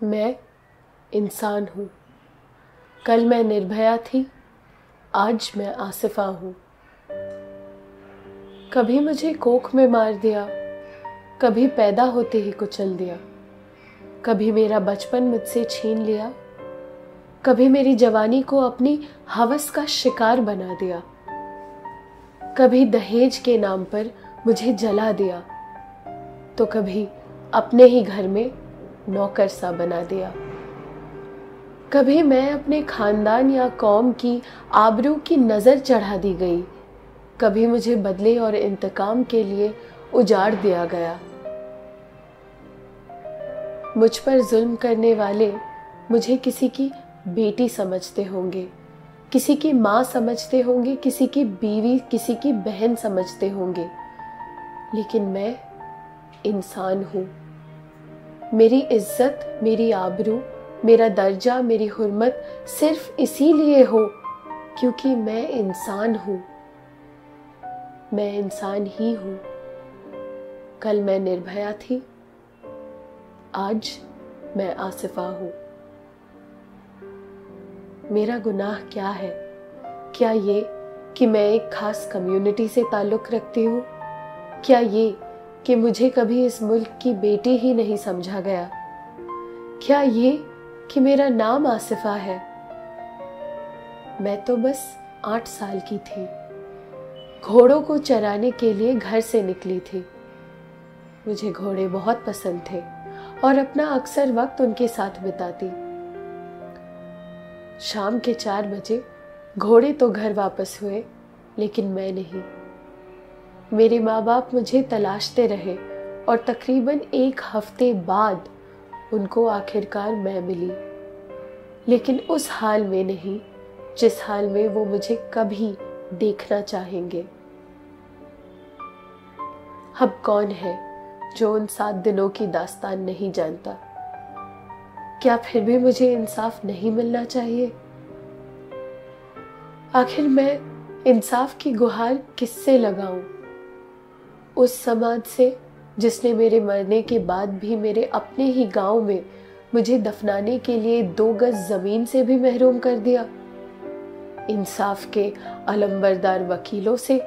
मैं इंसान हूँ। कल मैं निर्भया थी, आज मैं आसिफा हूँ। कभी मुझे कोख में मार दिया, कभी पैदा होते ही कुचल दिया, कभी मेरा बचपन मुझसे छीन लिया, कभी मेरी जवानी को अपनी हवस का शिकार बना दिया, कभी दहेज के नाम पर मुझे जला दिया तो कभी अपने ही घर में नौकर सा बना दिया। कभी मैं अपने खानदान या कौम की आबरू की नज़र चढ़ा दी गई। कभी मुझे बदले और इंतकाम के लिए उजाड़ दिया गया। मुझ पर जुल्म करने वाले मुझे किसी की बेटी समझते होंगे, किसी की माँ समझते होंगे, किसी की बीवी, किसी की बहन समझते होंगे। लेकिन मैं इंसान हूँ। मेरी इज़्ज़त, मेरी आबरू, मेरा दर्जा, मेरी हुर्मत सिर्फ़ इसीलिए हो क्योंकि मैं इंसान हूँ। मैं इंसान ही हूँ। कल मैं निर्भया थी। आज मैं आसिफा हूँ। मेरा गुनाह क्या है? क्या ये कि मैं एक खास कम्युनिटी से ताल्लुक रखती हूँ? क्या ये कि मुझे कभी इस मुल्क की बेटी ही नहीं समझा गया। क्या ये कि मेरा नाम आसिफा है? मैं तो बस आठ साल की थी। घोड़ों को चराने के लिए घर से निकली थी। मुझे घोड़े बहुत पसंद थे और अपना अक्सर वक्त उनके साथ बिताती। शाम के चार बजे घोड़े तो घर वापस हुए, लेकिन मैं नहीं। मेरे माँ बाप मुझे तलाशते रहे और तकरीबन एक हफ़्ते बाद उनको आखिरकार मैं मिली। लेकिन उस हाल में नहीं, जिस हाल में वो मुझे कभी देखना चाहेंगे। अब कौन है जो उन सात दिनों की दास्तान नहीं जानता? क्या फिर भी मुझे इंसाफ नहीं मिलना चाहिए? आखिर मैं इंसाफ की गुहार किससे लगाऊँ? उस समाज से, जिसने मेरे मरने के बाद भी मेरे अपने ही गाँव में मुझे दफनाने के लिए दो गज ज़मीन से भी महरूम कर दिया। इंसाफ के अलंबरदार वकीलों से,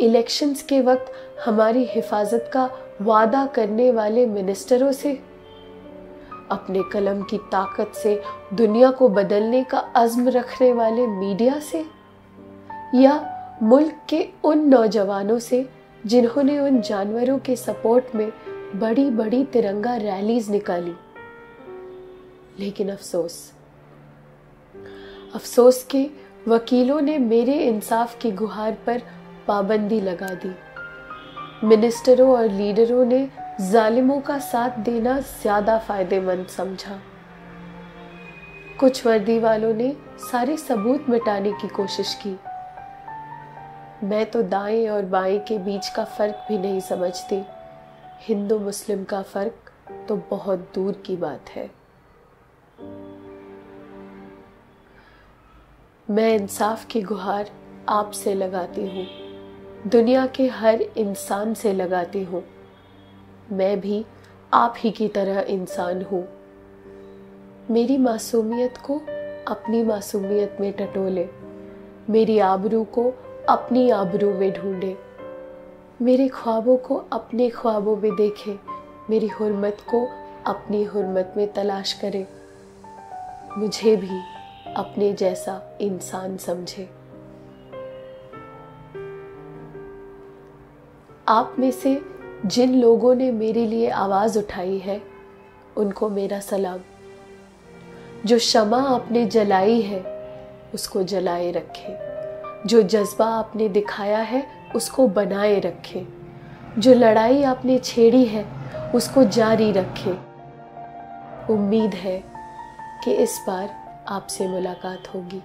इलेक्शंस के वक्त हमारी हिफाजत का वादा करने वाले मिनिस्टरों से, अपने कलम की ताकत से दुनिया को बदलने का अज़्म रखने वाले मीडिया से, या मुल्क के उन नौजवानों से जिन्होंने उन जानवरों के सपोर्ट में बड़ी बड़ी तिरंगा रैलीज निकाली। लेकिन अफसोस अफसोस के वकीलों ने मेरे इंसाफ की गुहार पर पाबंदी लगा दी। मिनिस्टरों और लीडरों ने जालिमों का साथ देना ज़्यादा फ़ायदेमंद समझा। कुछ वर्दी वालों ने सारे सबूत मिटाने की कोशिश की। मैं तो दाएँ और बाएँ के बीच का फ़र्क भी नहीं समझती। हिंदू मुस्लिम का फ़र्क तो बहुत दूर की बात है। मैं इंसाफ की गुहार आपसे लगाती हूँ। दुनिया के हर इंसान से लगाती हूँ। मैं भी आप ही की तरह इंसान हूँ। मेरी मासूमियत को अपनी मासूमियत में टटोले। मेरी आबरू को अपनी आबरू में ढूंढे। मेरे ख्वाबों को अपने ख्वाबों में देखे। मेरी हुर्मत को अपनी हुर्मत में तलाश करे। मुझे भी अपने जैसा इंसान समझे। आप में से जिन लोगों ने मेरे लिए आवाज़ उठाई है, उनको मेरा सलाम। जो क्षमा आपने जलाई है, उसको जलाए रखे। जो जज्बा आपने दिखाया है, उसको बनाए रखे। जो लड़ाई आपने छेड़ी है, उसको जारी रखे। उम्मीद है कि इस बार आपसे मुलाकात होगी।